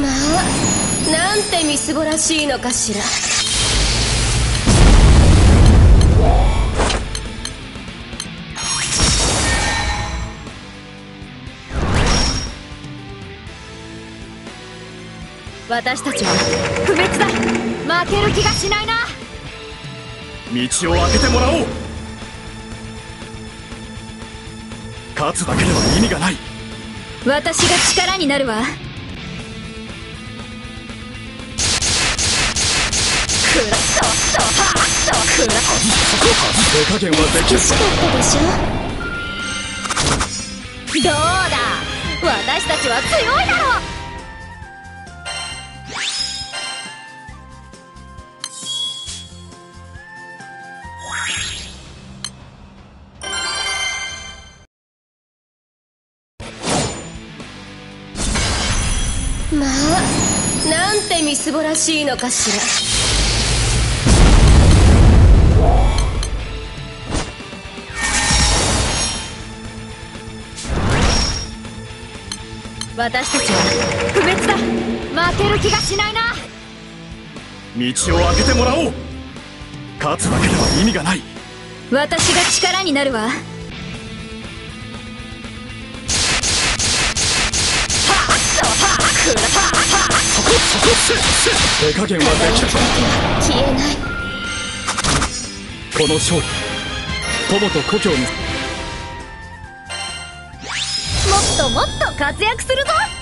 なんてみすぼらしいのかしら。私たちは不滅だ。負ける気がしないな。道を開けてもらおう。勝つだけでは意味がない。私が力になるわ手加減はできるしかったでしょどうだ私たちは強いだろうまあなんてみすぼらしいのかしら。私たちは不滅だ。負ける気がしないな。道を開けてもらおう。勝つだけでは意味がない。私が力になるわ。手加減はできる消えないこの勝利友と故郷にももっともっと活躍するぞ